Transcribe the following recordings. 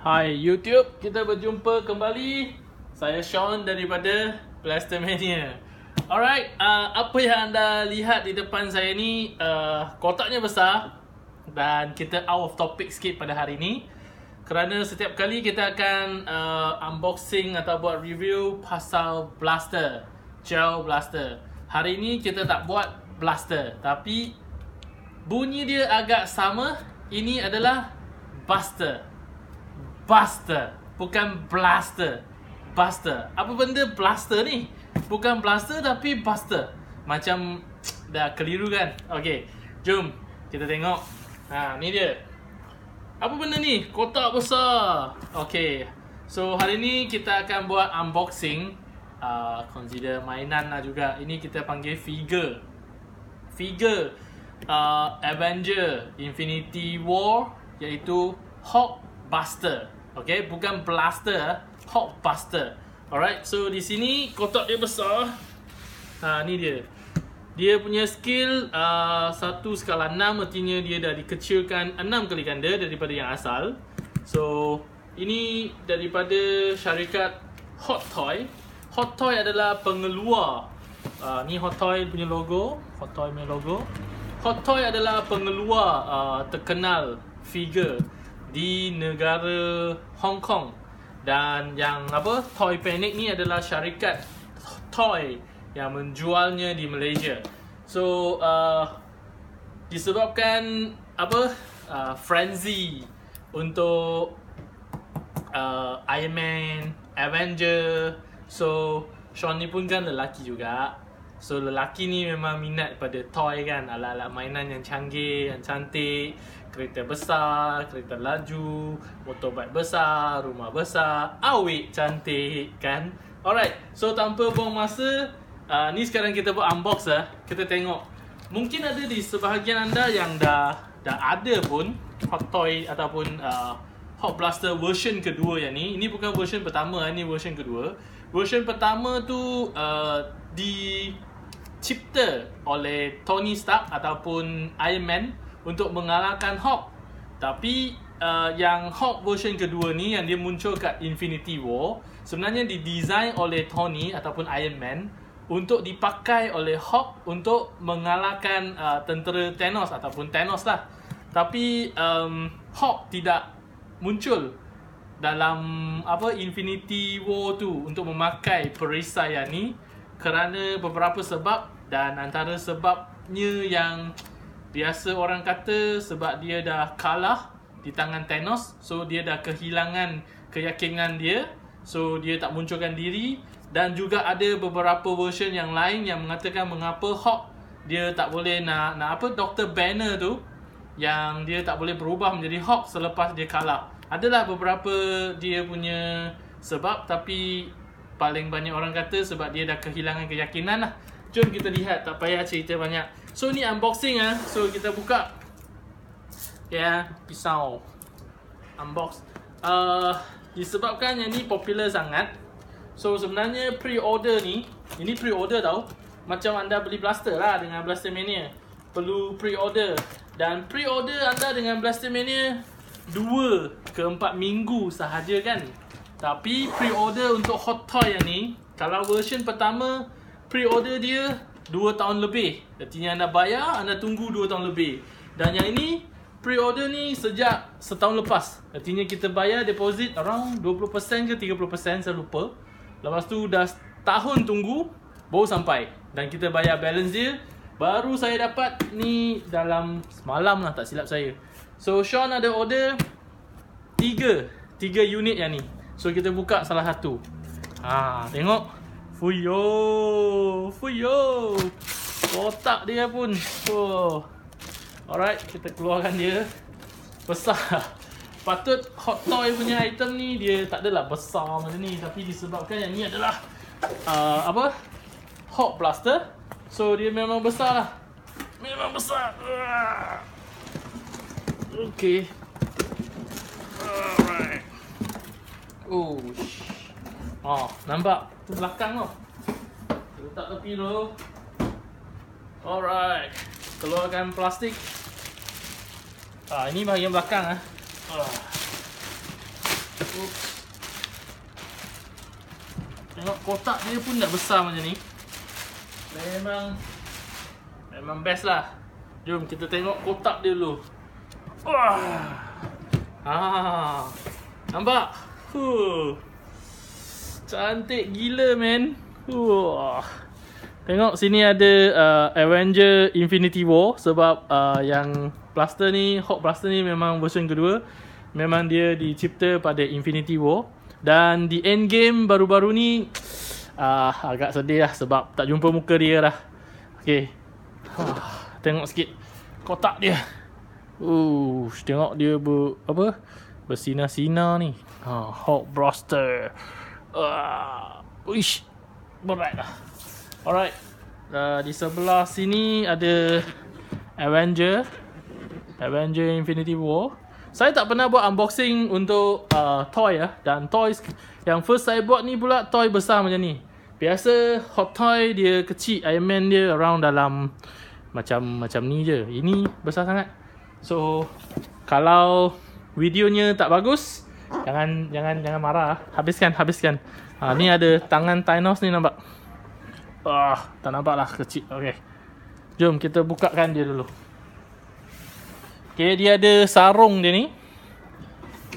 Hai YouTube, kita berjumpa kembali. Saya Sean daripada Blastermania. Alright, uh, apa yang anda lihat di depan saya ni uh, kotaknya besar dan kita out of topic sikit pada hari ini. Kerana setiap kali kita akan uh, unboxing atau buat review pasal blaster, gel blaster. Hari ini kita tak buat blaster, tapi bunyi dia agak sama. Ini adalah buster. Buster, bukan blaster. Buster. Apa benda blaster ni? Bukan blaster tapi buster. Macam dah keliru kan? Okey, jom kita tengok. Ha, ni dia. Apa benda ni? Kotak besar. Okey. So hari ni kita akan buat unboxing uh, consider mainan lah juga. Ini kita panggil figure. Figure uh, Avenger Infinity War iaitu Hulk Buster. Okay, bukan blaster, Hulk Buster. Alright, so di sini kotak dia besar. Ha, ni dia. Dia punya skill uh, 1 skala 6 artinya dia dah dikecilkan 6 kali ganda daripada yang asal. So, ini daripada syarikat Hot Toy. Hot Toy adalah pengeluar. Uh, ni Hot Toy punya logo. Hot Toy punya logo. Hot Toy adalah pengeluar uh, terkenal figure di negara Hong Kong dan yang apa Toy Panic ni adalah syarikat toy yang menjualnya di Malaysia. So uh, disebabkan apa uh, frenzy untuk uh, Iron Man, Avenger. So Sean ni pun kan lelaki juga. So lelaki ni memang minat pada toy kan Alat-alat mainan yang canggih, yang cantik. Kereta besar, kereta laju Motorbike besar, rumah besar Awet cantik kan? Alright, so tanpa buang masa uh, Ni sekarang kita buat unbox lah. Kita tengok. Mungkin ada di sebahagian anda yang dah Dah ada pun Hot Toy ataupun uh, Hot Blaster version kedua yang ni. Ini bukan version pertama, ini version kedua. Version pertama tu uh, di dicipta oleh Tony Stark ataupun Iron Man untuk mengalahkan Hulk. Tapi uh, yang Hulk version kedua ni yang dia muncul kat Infinity War sebenarnya didesain oleh Tony ataupun Iron Man untuk dipakai oleh Hulk untuk mengalahkan uh, tentera Thanos ataupun Thanos lah. Tapi um, Hulk tidak muncul dalam apa Infinity War tu untuk memakai perisai yang ni kerana beberapa sebab dan antara sebabnya yang biasa orang kata sebab dia dah kalah di tangan Thanos so dia dah kehilangan keyakinan dia so dia tak munculkan diri dan juga ada beberapa version yang lain yang mengatakan mengapa Hulk dia tak boleh nak nak apa Dr Banner tu yang dia tak boleh berubah menjadi Hulk selepas dia kalah adalah beberapa dia punya sebab tapi paling banyak orang kata sebab dia dah kehilangan keyakinan lah. Jom kita lihat, tak payah cerita banyak. So ni unboxing ah. So kita buka. Ya, yeah, pisau. Unbox. Uh, disebabkan yang ni popular sangat. So sebenarnya pre-order ni, ini pre-order tau. Macam anda beli blaster lah dengan Blaster Mania. Perlu pre-order. Dan pre-order anda dengan Blaster Mania 2 ke 4 minggu sahaja kan. Tapi pre-order untuk Hot Toy yang ni Kalau version pertama Pre-order dia 2 tahun lebih. Artinya anda bayar Anda tunggu 2 tahun lebih. Dan yang ini Pre-order ni sejak setahun lepas. Artinya kita bayar deposit Around 20% ke 30% Saya lupa. Lepas tu dah tahun tunggu Baru sampai. Dan kita bayar balance dia Baru saya dapat ni dalam semalam lah tak silap saya. So Sean ada order 3 3 unit yang ni. So kita buka salah satu. Ha, tengok. Fuyo. Fuyo. Kotak dia pun. Oh. Alright, kita keluarkan dia. Besar. Patut hot toy punya item ni dia tak adalah besar macam ni tapi disebabkan yang ni adalah uh, apa? Hot blaster. So dia memang besar lah. Memang besar. Okay. Alright. Oh, oh, nampak tu belakang tu. Letak tepi dulu. Alright, keluarkan plastik. Ah, ini bahagian belakang ah. ah. Oops. Tengok kotak dia pun dah besar macam ni. Memang memang best lah. Jom kita tengok kotak dia dulu. Wah. Ah. Nampak? Huh. Cantik gila man. Wah. Tengok sini ada uh, Avenger Infinity War sebab uh, yang plaster ni, Hawk plaster ni memang version kedua. Memang dia dicipta pada Infinity War dan di end game baru-baru ni uh, agak sedih lah sebab tak jumpa muka dia lah. Okay. Uh, tengok sikit kotak dia. Uh, tengok dia ber, apa? Bersinar-sinar ni. Ha, uh, Hawk Blaster. Uh, uish. Berat lah. Alright. Uh, di sebelah sini ada Avenger. Avenger Infinity War. Saya tak pernah buat unboxing untuk uh, toy ya. Dan toys yang first saya buat ni pula toy besar macam ni. Biasa hot toy dia kecil. Iron Man dia around dalam macam macam ni je. Ini besar sangat. So kalau videonya tak bagus, jangan jangan jangan marah. Habiskan, habiskan. Ha, ni ada tangan Thanos ni nampak. Ah, tak nampak lah kecil. Okay. Jom kita bukakan dia dulu. Okay, dia ada sarung dia ni.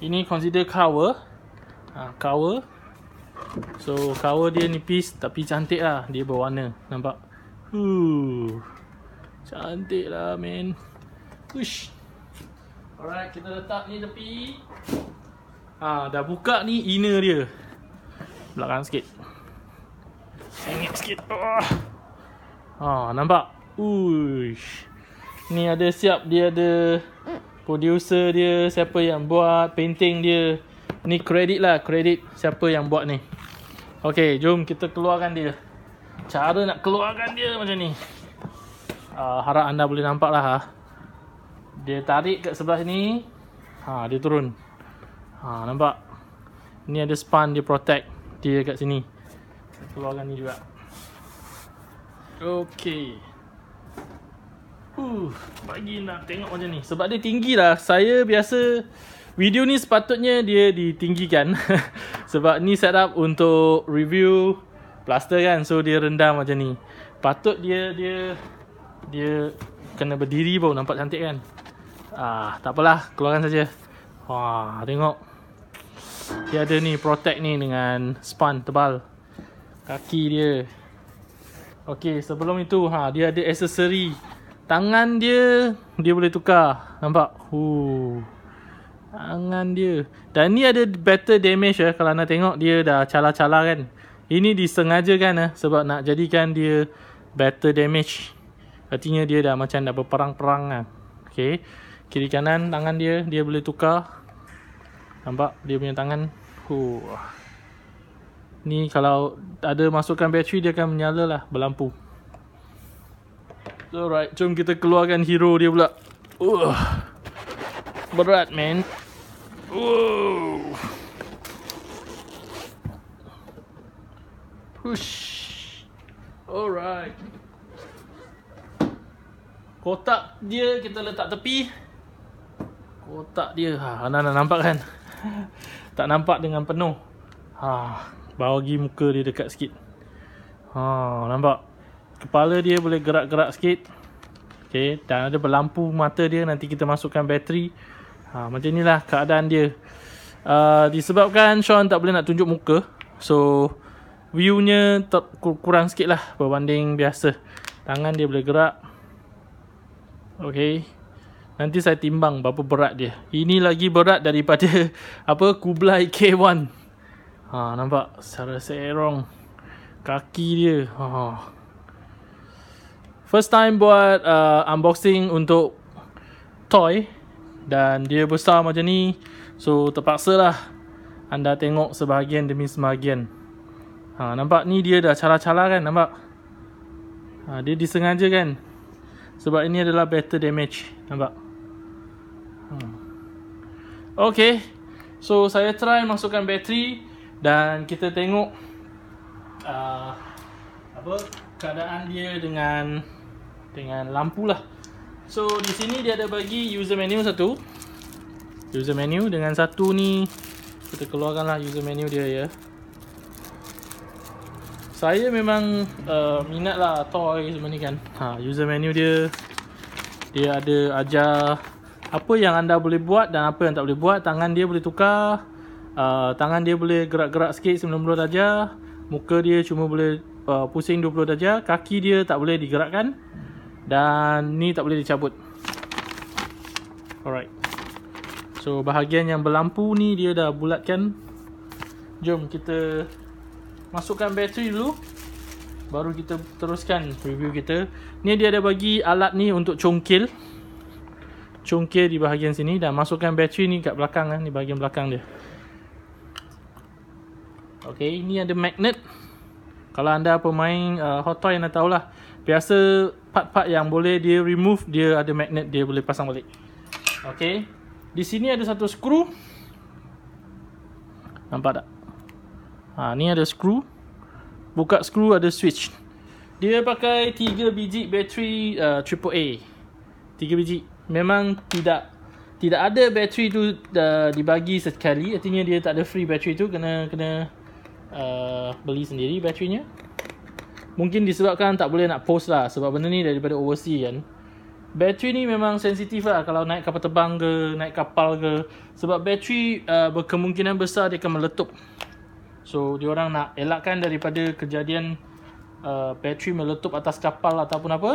Ini consider cover. Ha, cover. So, cover dia nipis tapi cantik lah. Dia berwarna. Nampak? Huh. Cantik lah, man. Ush. Alright, kita letak ni tepi. Ha, dah buka ni inner dia. Belakang sikit. Sengit sikit. Oh. Ha, nampak? Uish. Ni ada siap dia ada producer dia, siapa yang buat painting dia. Ni kredit lah, kredit siapa yang buat ni. Okey, jom kita keluarkan dia. Cara nak keluarkan dia macam ni. Uh, harap anda boleh nampak lah. Ha. Dia tarik kat sebelah sini. Ha, dia turun. Ha, nampak? Ni ada span dia protect. Dia kat sini. Keluarkan ni juga. Okey. Uh, bagi nak tengok macam ni. Sebab dia tinggi lah. Saya biasa Video ni sepatutnya dia ditinggikan. Sebab ni setup untuk review Plaster kan. So dia rendah macam ni. Patut dia Dia Dia Kena berdiri baru nampak cantik kan? Ah, Tak apalah. Keluarkan saja. Wah, tengok Dia ada ni Protect ni dengan Span tebal kaki dia Okey, sebelum itu ha dia ada aksesori. Tangan dia dia boleh tukar. Nampak? Hu. Tangan dia. Dan ni ada better damage ya kalau nak tengok dia dah cala-cala kan. Ini disengajakan eh sebab nak jadikan dia better damage. Artinya dia dah macam dah berperang-perang lah. Okey. Kiri kanan tangan dia dia boleh tukar. Nampak dia punya tangan. Huh. Ni kalau ada masukkan bateri dia akan menyala lah berlampu. So right, jom kita keluarkan hero dia pula. Uh, berat man. Uh. Push. Alright. Kotak dia kita letak tepi. Kotak dia. Ha, anda nak nampak kan? Tak nampak dengan penuh. Ha, Bagi muka dia dekat sikit. Ha, Nampak? Kepala dia boleh gerak-gerak sikit. Okay. Dan ada berlampu mata dia Nanti kita masukkan bateri. Ha, Macam inilah keadaan dia. Uh, Disebabkan Sean tak boleh nak tunjuk muka So Viewnya kurang sikit lah Berbanding biasa. Tangan dia boleh gerak. Okay Nanti saya timbang berapa berat dia Ini lagi berat daripada Apa Kublai K1 Ha nampak secara serong kaki dia. Ha. First time buat uh, unboxing untuk toy dan dia besar macam ni. So terpaksa lah anda tengok sebahagian demi sebahagian. Ha nampak ni dia dah cala-cala kan nampak. Ha dia disengaja kan. Sebab ini adalah better damage nampak. Ha. Okay. So saya try masukkan bateri dan kita tengok uh, apa keadaan dia dengan dengan lampu lah so di sini dia ada bagi user menu satu user menu dengan satu ni kita keluarkanlah user menu dia ya. Saya memang uh, minat lah toy ni kan. Ha, user menu dia dia ada ajar apa yang anda boleh buat dan apa yang tak boleh buat. Tangan dia boleh tukar. Uh, tangan dia boleh gerak-gerak sikit 90 darjah. Muka dia cuma boleh uh, pusing 20 darjah. Kaki dia tak boleh digerakkan. Dan ni tak boleh dicabut. Alright. So bahagian yang berlampu ni dia dah bulatkan. Jom kita masukkan bateri dulu. Baru kita teruskan review kita. Ni dia ada bagi alat ni untuk congkil. Congkil di bahagian sini dan masukkan bateri ni kat belakang kan, ni bahagian belakang dia. Okay, ni ada magnet. Kalau anda pemain uh, hot toy anda tahulah. Biasa part-part yang boleh dia remove dia ada magnet dia boleh pasang balik. Okay. Di sini ada satu skru. Nampak tak? Ha, ni ada skru. Buka skru ada switch. Dia pakai 3 biji bateri uh, AAA. 3 biji. Memang tidak tidak ada bateri tu uh, dibagi sekali. Artinya dia tak ada free bateri tu kena kena uh, beli sendiri baterinya. Mungkin disebabkan tak boleh nak post lah sebab benda ni daripada overseas kan. Bateri ni memang sensitif lah kalau naik kapal terbang ke, naik kapal ke. Sebab bateri uh, berkemungkinan besar dia akan meletup. So, dia orang nak elakkan daripada kejadian uh, bateri meletup atas kapal ataupun apa.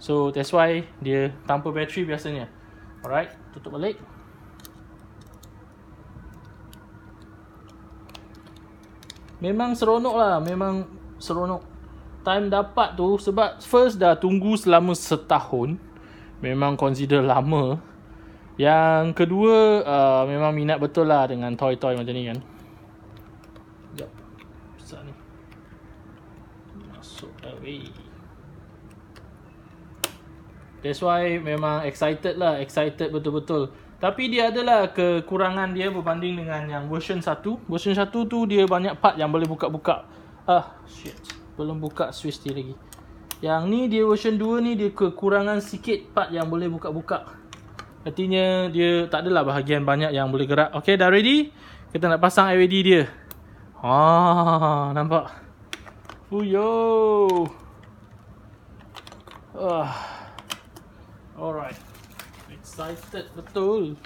So, that's why dia tanpa bateri biasanya. Alright, tutup balik. Memang seronok lah, memang seronok. Time dapat tu sebab first dah tunggu selama setahun memang consider lama. Yang kedua uh, memang minat betul lah dengan toy-toy macam ni kan. Sekejap. Besar ni. Masuk away. That's why memang excited lah. Excited betul-betul. Tapi dia adalah kekurangan dia berbanding dengan yang version 1. Version 1 tu dia banyak part yang boleh buka-buka. Ah, shit. Belum buka switch dia lagi. Yang ni dia version 2 ni dia kekurangan sikit part yang boleh buka-buka. Artinya dia tak adalah bahagian banyak yang boleh gerak. Okay dah ready? Kita nak pasang LED dia. Ha, nampak? Fuyo. Ah. Alright. Excited betul.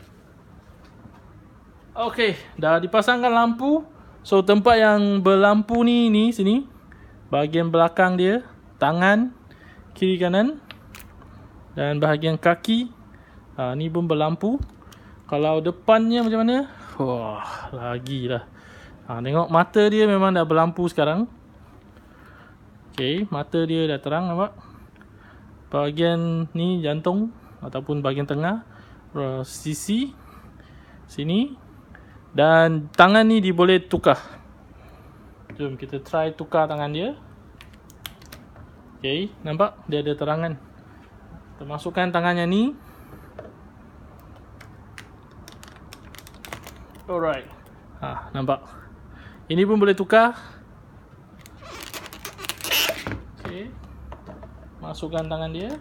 Okay, dah dipasangkan lampu. So tempat yang berlampu ni ni sini. Bahagian belakang dia tangan kiri kanan dan bahagian kaki ha, ni pun berlampu kalau depannya macam mana wah lagi lah ha, tengok mata dia memang dah berlampu sekarang ok mata dia dah terang nampak bahagian ni jantung ataupun bahagian tengah sisi sini dan tangan ni dia boleh tukar jom kita try tukar tangan dia Okay, nampak? Dia ada terangan. Kita masukkan tangannya ni. Alright. Ha, nampak? Ini pun boleh tukar. Okay. Masukkan tangan dia.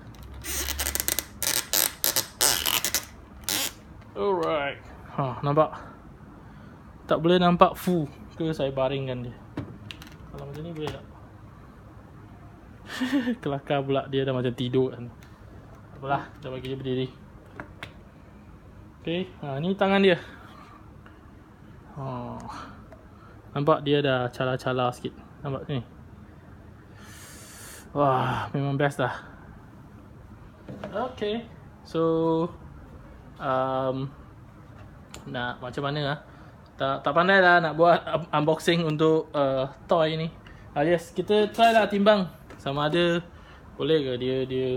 Alright. Ha, nampak? Tak boleh nampak full ke saya baringkan dia. Kalau macam ni boleh tak? Kelakar pula dia dah macam tidur kan. Apalah, dah bagi dia berdiri. Okey, ha ni tangan dia. Ha. Nampak dia dah cala-cala sikit. Nampak ni. Wah, memang best dah. Okay. So um nak macam mana ah? Tak tak pandai lah nak buat unboxing untuk uh, toy ni. Ah yes, kita try lah timbang sama ada boleh ke dia dia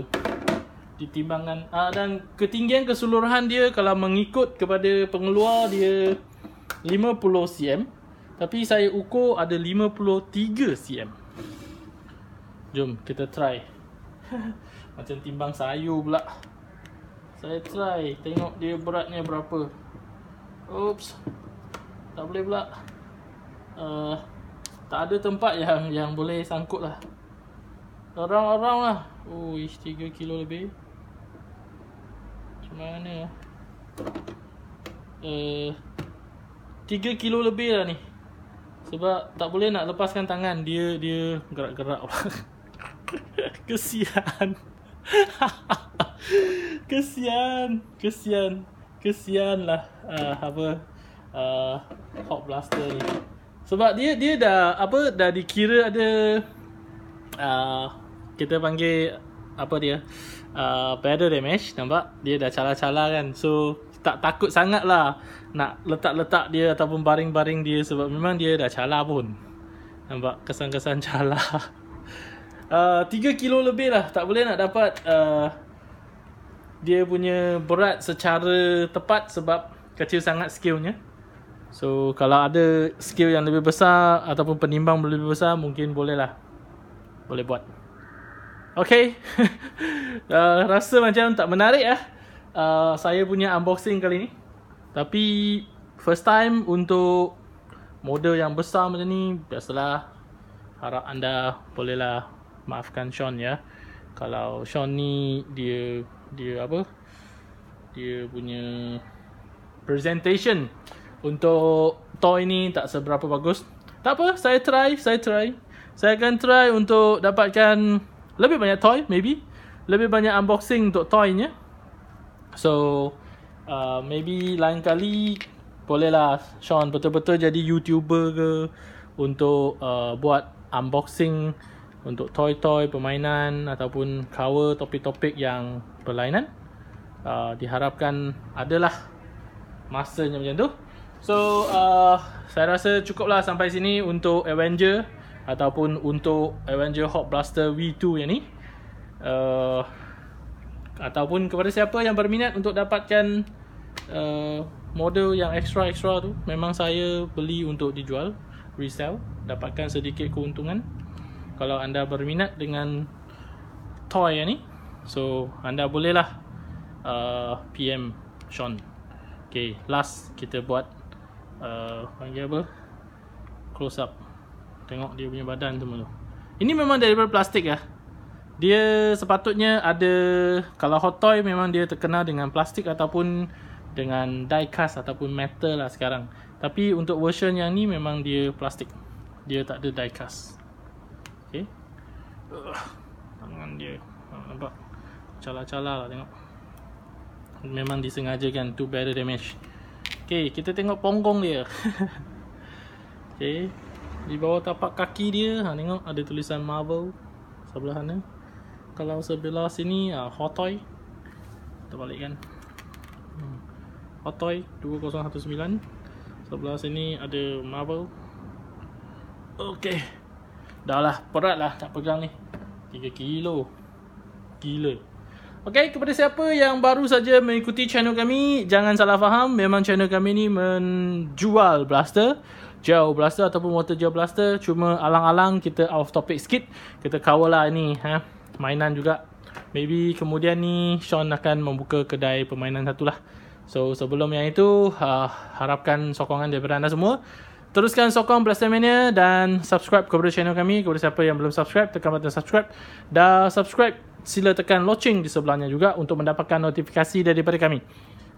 ditimbangkan uh, dan ketinggian keseluruhan dia kalau mengikut kepada pengeluar dia 50 cm tapi saya ukur ada 53 cm jom kita try. Macam timbang sayur pula. Saya try. Tengok dia beratnya berapa. Oops. Tak boleh pula. Uh, tak ada tempat yang yang boleh sangkut lah. Around-around lah. Uish 3 kilo lebih. Macam mana? Eh uh, 3 kilo lebih lah ni. Sebab tak boleh nak lepaskan tangan. Dia dia gerak-gerak pula. Kesian. kesian, kesian. Kesian lah uh, apa uh, hot blaster ni. Sebab dia dia dah apa dah dikira ada uh, kita panggil apa dia uh, pedal damage nampak dia dah cala-cala kan so tak takut sangat lah nak letak-letak dia ataupun baring-baring dia sebab memang dia dah cala pun nampak kesan-kesan cala uh, 3 kilo lebih lah. Tak boleh nak dapat uh, dia punya berat secara tepat sebab kecil sangat skillnya. So kalau ada skill yang lebih besar ataupun penimbang lebih besar mungkin boleh lah. Boleh buat. Okay. Uh, Rasa macam tak menarik lah uh, Saya punya unboxing kali ni. Tapi First time untuk Model yang besar macam ni Biasalah Harap anda Bolehlah Maafkan Sean ya. Kalau Sean ni Dia Dia apa? Dia punya Presentation Untuk Toy ni Tak seberapa bagus. Tak apa Saya try Saya try. Saya akan try untuk Dapatkan lebih banyak toy maybe. Lebih banyak unboxing untuk toynya so uh, maybe lain kali bolehlah Sean betul-betul jadi youtuber ke untuk uh, buat unboxing untuk toy-toy permainan ataupun cover topik-topik yang berlainan. Uh, diharapkan adalah masanya macam tu. So uh, saya rasa cukuplah sampai sini untuk Avenger ataupun untuk Avenger Hot Blaster V2 yang ni. Uh, ataupun kepada siapa yang berminat untuk dapatkan uh, model yang extra-extra tu memang saya beli untuk dijual resell dapatkan sedikit keuntungan kalau anda berminat dengan toy ni so anda bolehlah uh, PM Sean. Okay, last kita buat uh, panggil apa? Close up. Tengok dia punya badan semua tu Ini memang daripada plastik lah Dia sepatutnya ada Kalau hot toy memang dia terkenal dengan plastik Ataupun dengan die cast ataupun metal lah sekarang. Tapi untuk version yang ni memang dia plastik. Dia tak ada die cast Okay Tangan dia. Nampak? Cala-cala lah tengok. Memang disengajakan to better damage. Okay kita tengok ponggong dia. Okay di bawah tapak kaki dia ha, Tengok ada tulisan Marvel Sebelah sana Kalau sebelah sini ha, Hot Toy. Kita balikkan. Hmm. Hot Toy 2019 Sebelah sini ada Marvel. Okay Dah lah Berat lah tak pegang ni. 3 kilo. Gila. Okay, kepada siapa yang baru saja mengikuti channel kami, jangan salah faham, memang channel kami ni menjual blaster gel blaster ataupun water gel blaster. Cuma alang-alang kita off topic sikit. Kita cover lah ni ha? Mainan juga. Maybe kemudian ni Sean akan membuka kedai permainan satu lah. So sebelum yang itu uh, harapkan sokongan daripada anda semua teruskan sokong Blaster Mania dan subscribe kepada channel kami kepada siapa yang belum subscribe tekan button subscribe dah subscribe sila tekan loceng di sebelahnya juga untuk mendapatkan notifikasi daripada kami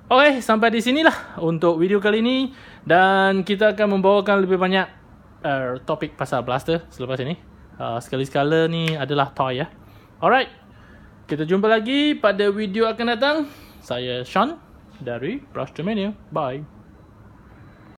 Okay, sampai di sinilah untuk video kali ini dan kita akan membawakan lebih banyak uh, topik pasal blaster selepas ini. Uh, sekali-sekala ni adalah toy ya. Alright, kita jumpa lagi pada video akan datang. Saya Sean dari Brush Mania. Bye.